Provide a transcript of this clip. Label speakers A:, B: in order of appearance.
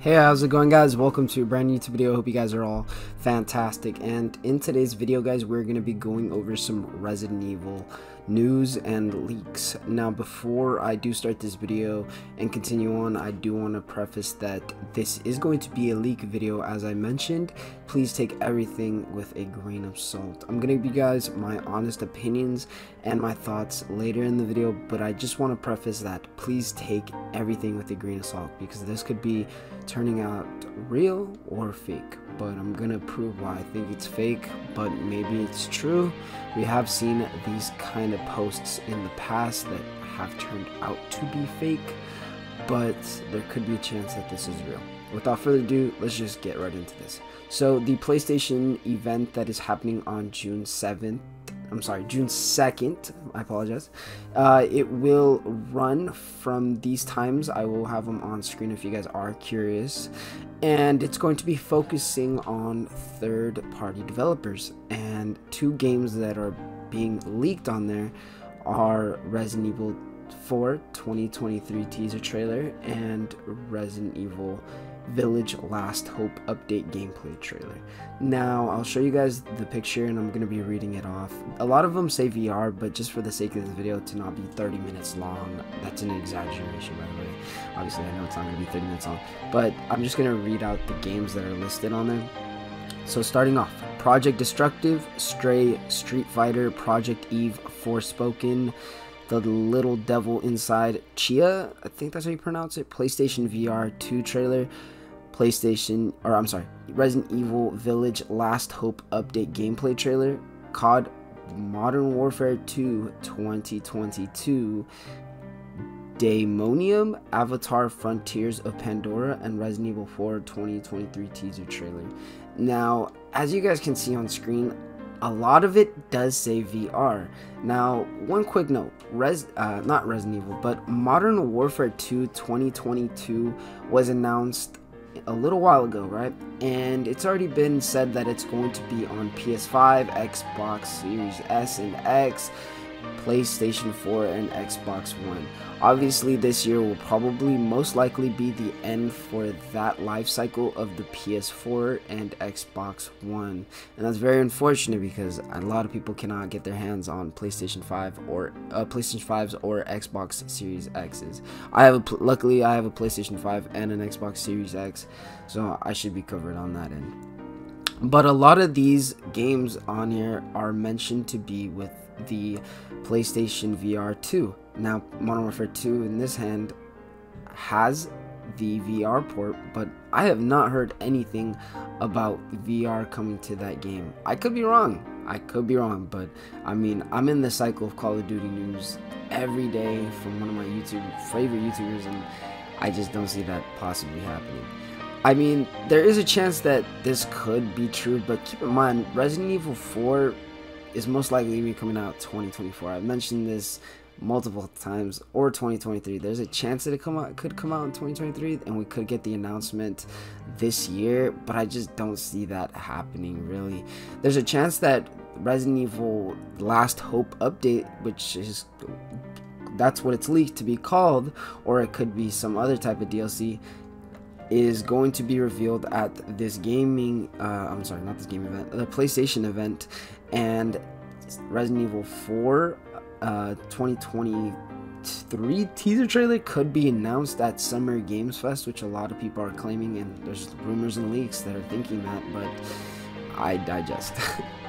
A: Hey, how's it going guys? Welcome to a brand new YouTube video. Hope you guys are all fantastic. And in today's video guys, we're going to be going over some Resident Evil news and leaks. Now before I do start this video and continue on, I do want to preface that this is going to be a leak video as I mentioned. Please take everything with a grain of salt. I'm going to give you guys my honest opinions and my thoughts later in the video, but I just want to preface that please take everything with a grain of salt because this could be turning out real or fake but I'm gonna prove why I think it's fake but maybe it's true. We have seen these kind of posts in the past that have turned out to be fake but there could be a chance that this is real. Without further ado let's just get right into this. So the PlayStation event that is happening on June 7th I'm sorry, June 2nd. I apologize. Uh, it will run from these times. I will have them on screen if you guys are curious. And it's going to be focusing on third party developers. And two games that are being leaked on there are Resident Evil 4 2023 teaser trailer and Resident Evil Village Last Hope update gameplay trailer. Now, I'll show you guys the picture and I'm going to be reading it off. A lot of them say VR, but just for the sake of this video to not be 30 minutes long, that's an exaggeration by the way. Obviously, I know it's not going to be 30 minutes long, but I'm just going to read out the games that are listed on there. So starting off, Project Destructive, Stray, Street Fighter, Project Eve, Forspoken, The Little Devil Inside, Chia, I think that's how you pronounce it, PlayStation VR 2 trailer, PlayStation, or I'm sorry, Resident Evil Village Last Hope update gameplay trailer, COD Modern Warfare 2 2022, Daemonium, Avatar Frontiers of Pandora, and Resident Evil 4 2023 teaser trailer. Now, as you guys can see on screen, a lot of it does say VR. Now, one quick note, Res, uh, not Resident Evil, but Modern Warfare 2 2022 was announced a little while ago, right? And it's already been said that it's going to be on PS5, Xbox Series S and X, PlayStation 4, and Xbox One. Obviously, this year will probably most likely be the end for that life cycle of the PS4 and Xbox One. And that's very unfortunate because a lot of people cannot get their hands on PlayStation 5 or uh, PlayStation 5s or Xbox Series X's. I have a, luckily I have a PlayStation 5 and an Xbox Series X, so I should be covered on that end. But a lot of these games on here are mentioned to be with the PlayStation VR 2. Now, Modern Warfare 2 in this hand has the VR port, but I have not heard anything about VR coming to that game. I could be wrong. I could be wrong, but I mean, I'm in the cycle of Call of Duty news every day from one of my YouTube favorite YouTubers, and I just don't see that possibly happening. I mean, there is a chance that this could be true, but keep in mind, Resident Evil 4 is most likely to be coming out 2024. I've mentioned this multiple times or 2023 there's a chance that it come out could come out in 2023 and we could get the announcement this year but i just don't see that happening really there's a chance that resident evil last hope update which is that's what it's leaked to be called or it could be some other type of dlc is going to be revealed at this gaming uh, i'm sorry not this game event the playstation event and resident evil 4 uh, 2023 teaser trailer could be announced at Summer Games Fest, which a lot of people are claiming, and there's rumors and leaks that are thinking that, but I digest.